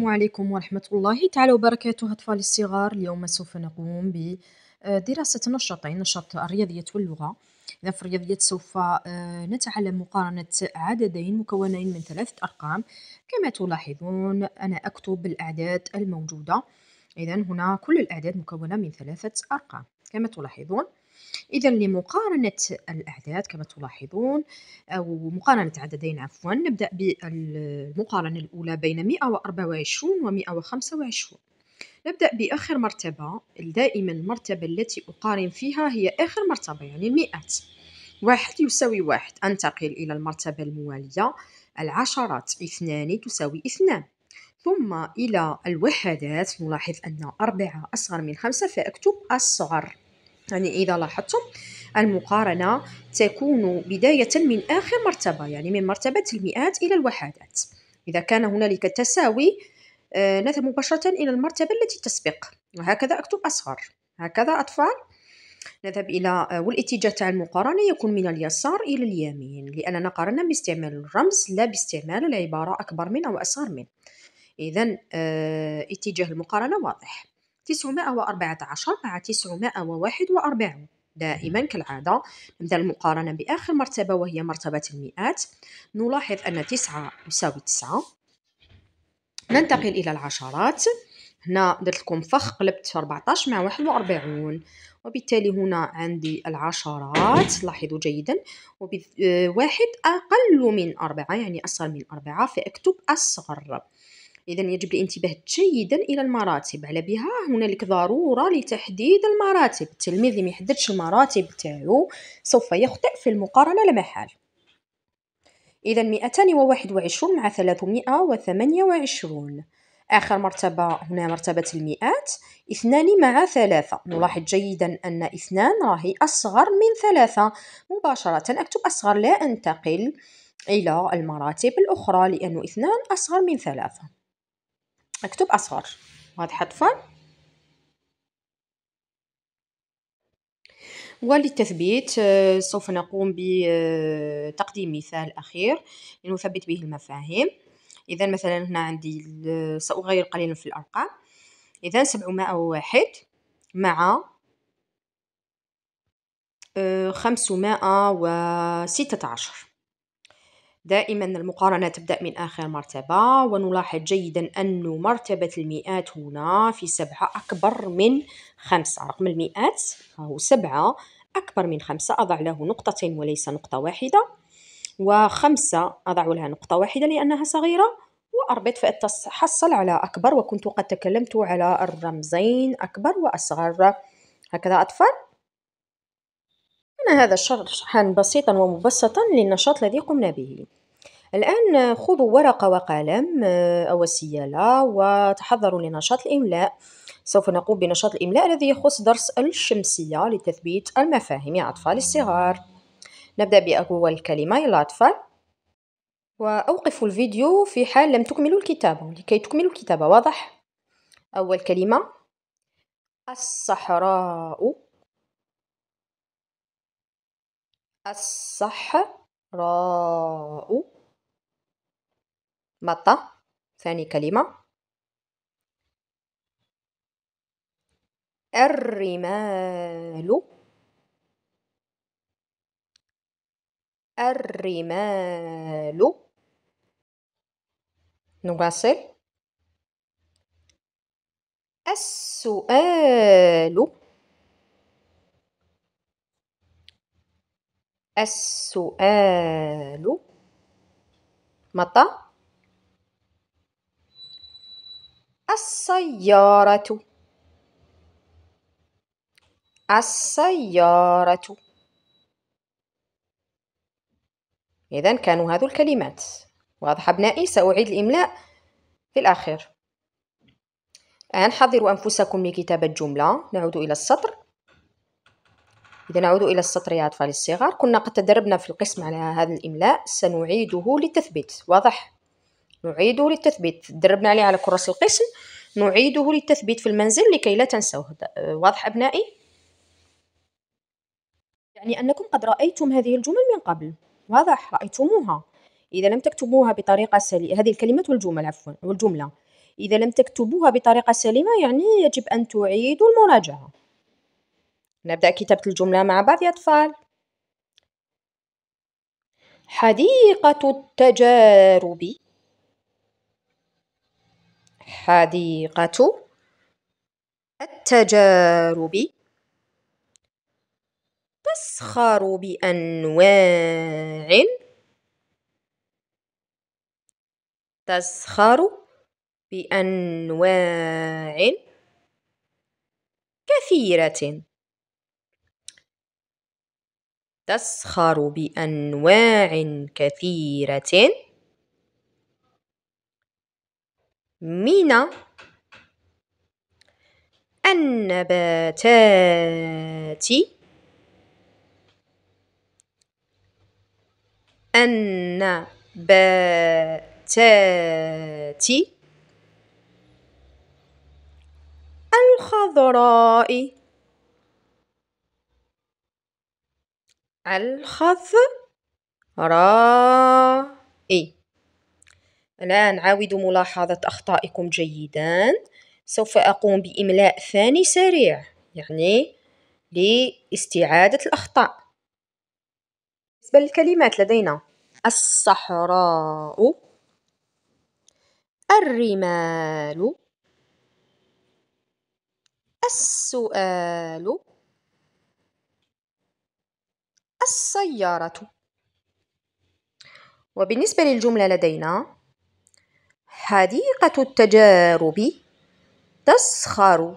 السلام عليكم ورحمة الله تعالى وبركاته أطفالي الصغار. اليوم سوف نقوم بدراسة نشاطين نشاط الرياضيات واللغة. إذا في الرياضيات سوف آه، نتعلم مقارنة عددين مكونين من ثلاثة أرقام. كما تلاحظون أنا أكتب الأعداد الموجودة. إذا هنا كل الأعداد مكونة من ثلاثة أرقام. كما تلاحظون إذا لمقارنة الأعداد كما تلاحظون أو مقارنة عددين عفوا نبدأ بالمقارنة الأولى بين 124 و 125 نبدأ بآخر مرتبة دائما المرتبة التي أقارن فيها هي آخر مرتبة يعني المئات واحد يساوي واحد أنتقل إلى المرتبة الموالية العشرات اثنان تساوي اثنان. ثم إلى الوحدات نلاحظ أن أربعة أصغر من خمسة فأكتب أصغر. يعني إذا لاحظتم المقارنة تكون بداية من آخر مرتبة يعني من مرتبة المئات إلى الوحدات. إذا كان هنالك تساوي آه، نذهب مباشرة إلى المرتبة التي تسبق. وهكذا أكتب أصغر. هكذا أطفال. نذهب إلى آه، والاتجاه تاع المقارنة يكون من اليسار إلى اليمين. لأننا قارنا باستعمال الرمز لا باستعمال العبارة أكبر من أو أصغر من. إذا آه، اتجاه المقارنة واضح. 914 مع 941 دائما كالعادة نبدأ المقارنة بآخر مرتبة وهي مرتبة المئات. نلاحظ أن تسعة يساوي تسعة. ننتقل إلى العشرات. هنا درت لكم فخ قلبت 14 مع 41 وبالتالي هنا عندي العشرات. لاحظوا جيدا. واحد أقل من أربعة يعني أصغر من أربعة فأكتب أصغر. إذا يجب الانتباه جيدا إلى المراتب. على بها؟ هنالك ضرورة لتحديد المراتب. التلميذ اللي ما يحددش المراتب تاعو سوف يخطئ في المقارنة لا محال. إذا مئتان وواحد وعشرون مع ثلاثمائة وثمانية وعشرون. آخر مرتبة هنا مرتبة المئات اثنان مع ثلاثة. نلاحظ جيدا أن اثنان راهي أصغر من ثلاثة. مباشرة أكتب أصغر لا أنتقل إلى المراتب الأخرى لأن اثنان أصغر من ثلاثة. أكتب أصغر واضح أطفال وللتثبيت آه، سوف نقوم بتقديم مثال أخير لنثبت به المفاهيم. إذا مثلا هنا عندي سأغير قليلا في الأرقام. إذا سبعمائة وواحد مع آه، خمسمائة وستة عشر. دائما المقارنة تبدأ من آخر مرتبة ونلاحظ جيدا أن مرتبة المئات هنا في سبعة أكبر من خمسة. رقم المئات فهو سبعة أكبر من خمسة أضع له نقطة وليس نقطة واحدة. وخمسة أضع لها نقطة واحدة لأنها صغيرة. وأربط فأتحصل على أكبر وكنت قد تكلمت على الرمزين أكبر وأصغر. هكذا أطفال. كان هذا شرحا بسيطا ومبسطا للنشاط الذي قمنا به. الآن خذوا ورقة وقلم آه، أو السيالة وتحضروا لنشاط الإملاء. سوف نقوم بنشاط الإملاء الذي يخص درس الشمسية لتثبيت المفاهيم يا أطفال الصغار. نبدأ بأول كلمة يلا أطفال. وأوقفوا الفيديو في حال لم تكملوا الكتابة لكي تكملوا الكتابة واضح؟ أول كلمة. الصحراء. الصحراء. متى ثاني كلمة. الرمال. الرمال. نواصل. السؤال. السؤال. متى؟ السيارة. السيارة. إذا كانوا هذو الكلمات. واضح أبنائي سأعيد الإملاء. في الآخر الآن حضروا أنفسكم لكتابة جملة نعود إلى السطر. إذا نعود إلى السطر يا أطفال الصغار. كنا قد تدربنا في القسم على هذا الإملاء. سنعيده للتثبيت. واضح؟ نعيده للتثبيت. تدربنا عليه على كراسة القسم. نعيده للتثبيت في المنزل لكي لا تنسوه. واضح أبنائي؟ يعني أنكم قد رأيتم هذه الجمل من قبل. واضح؟ رأيتموها. إذا لم تكتبوها بطريقة سليمة هذه الكلمات والجمل عفوا والجملة. إذا لم تكتبوها بطريقة سليمة يعني يجب أن تعيدوا المراجعة. نبدأ كتابة الجملة مع بعض يا أطفال. حديقة التجارب. حديقة التجارب. تسخر بأنواع. تسخر بأنواع. كثيرة. تسخر بأنواع كثيرة من النباتات. النباتات. الخضراء. الخضراء الآن عاودوا ملاحظة أخطائكم جيدا. سوف أقوم بإملاء ثاني سريع يعني لاستعادة الأخطاء. بالنسبة للكلمات لدينا الصحراء الرمال السؤال السيارة وبالنسبة للجملة لدينا حديقة التجارب تسخر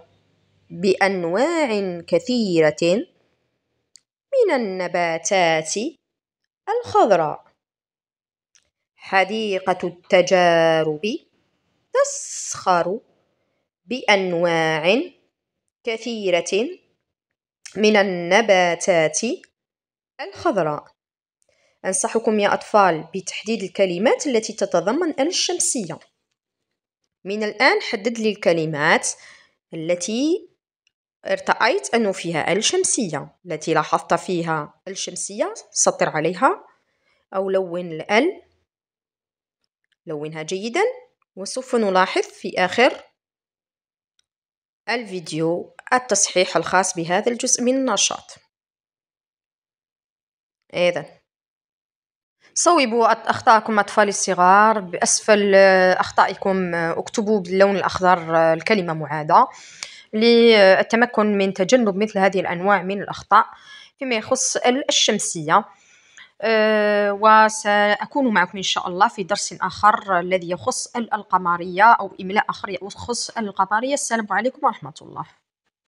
بأنواع كثيرة من النباتات الخضراء. حديقة التجارب تسخر بأنواع كثيرة من النباتات الخضراء. أنصحكم يا أطفال بتحديد الكلمات التي تتضمن الشمسية. من الآن حدد لي الكلمات التي ارتأيت أنه فيها الشمسية التي لاحظت فيها الشمسية سطر عليها أو لون الأل. لونها جيدا. وسوف نلاحظ في آخر الفيديو التصحيح الخاص بهذا الجزء من النشاط. إذا صوبوا أخطاءكم أطفال الصغار. بأسفل أخطائكم اكتبوا باللون الأخضر الكلمة معادة للتمكن من تجنب مثل هذه الأنواع من الأخطاء فيما يخص الشمسية. وسأكون معكم إن شاء الله في درس آخر الذي يخص القمرية أو إملاء آخر يخص القمرية السلام عليكم ورحمة الله.